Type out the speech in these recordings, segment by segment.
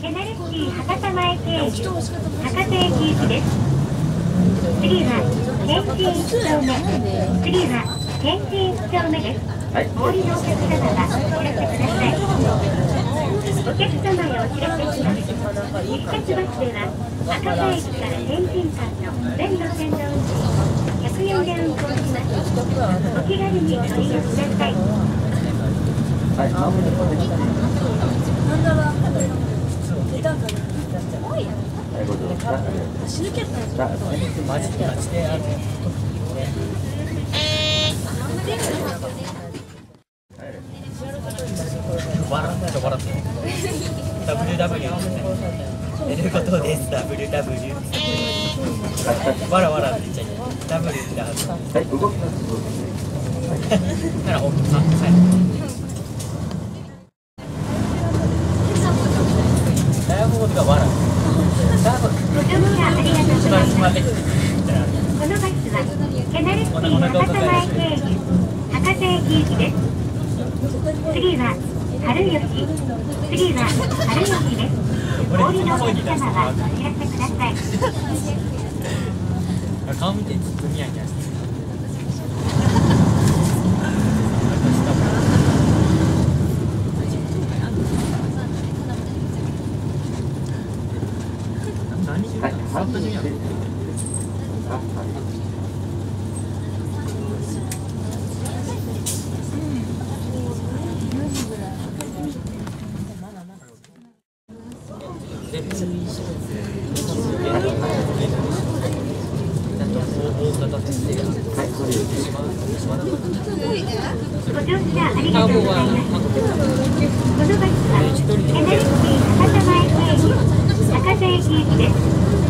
ケナルシー博多前経由博多駅行きです次は天神一丁目次は天神一丁目ですお降りのお客様はお知らせくださいお客様へお知らせします日活バスでは博多駅から天神間の全路線の運賃100円で運行しますお気軽にご利用くださいはい、わらわらって言っちゃいけない W ってあるはい、動きます動きますからおさはいダイヤモンドがわらダイヤモンドご乗車ありがとうございます。番スマートってなるこのバスはケナルシティ博多前経由博多駅行きです次は春吉次は春吉ですお降りのお客様はお知らせください顔見てずっとニヤニヤしてる何時はい、間3分じゃんあ、はい全部ちゃんと大型設定がはい、これ島島田ご乗車ありがとうございます韓国このバスはケナルシティ博多前経由博多駅行きです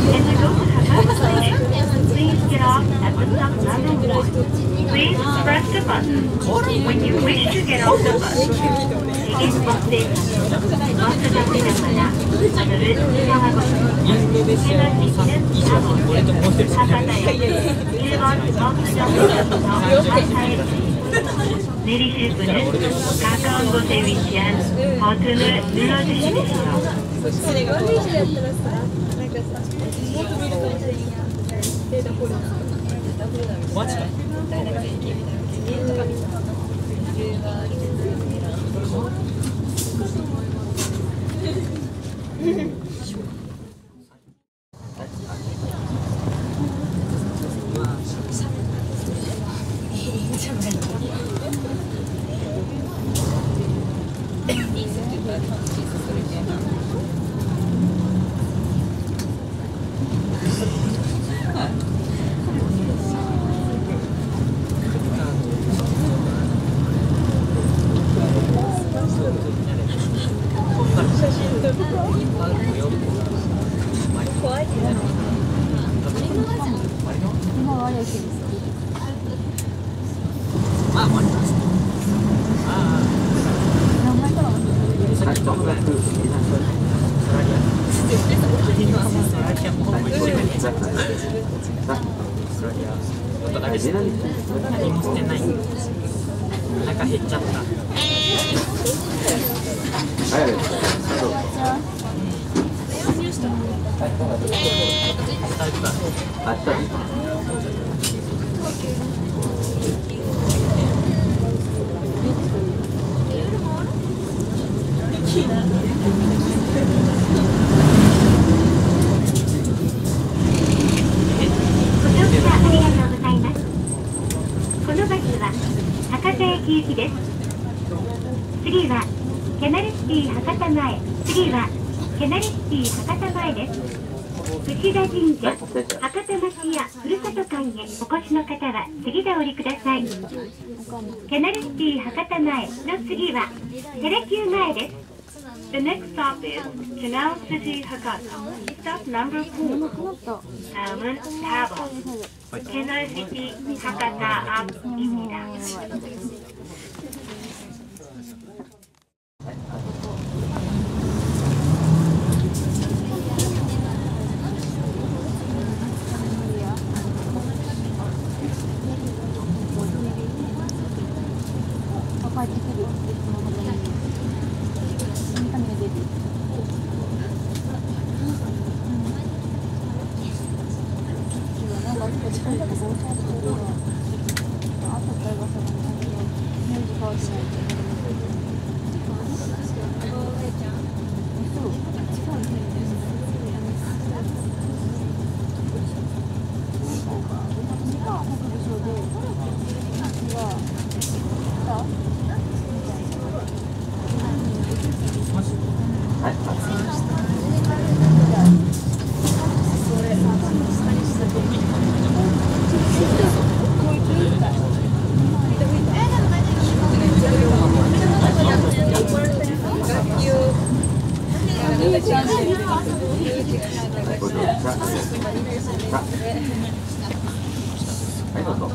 And to go to Hakata Station, please get off at the stop number 1. Please press the button when you wish to get off the bus. 次元バス停バスが出ながら、ぬる川越インドネシアのさ以上の俺ともう一人しかいないネリシュプヌ、カカンゴセビチアン、ホトゥヌ、ヌロジシでしょ。それが悪い人やったらさなんかさもっと見るかもしれんやんデータフォルダマジか。怖いけど今は悪いけどあ、終わりま、あ、何もしてないお腹減っちゃったはい、ありがとうございますそうタイプだ明日ですご乗車ありがとうございます。このバスは博多駅行きです。次はケナルシティ博多前。次はケナルシティ博多前です。串田神社、博多町やふるさと館へお越しの方は次でお降りください。ケナルシティ博多前の次はテレキュー前です。 The next stop is Canal City Hakata. Stop number 4. 다음은 4번. Canal City Hakata 앞입니다. はいどうぞ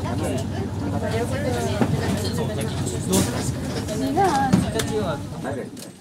はいです。か